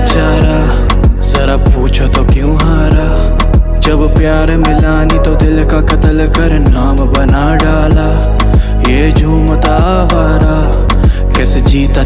बेचारा, जरा पूछो तो क्यों हारा? जब प्यार मिला नहीं तो दिल का कत्ल कर नाम बना डाला। ये झूमता वारा कैसे जीता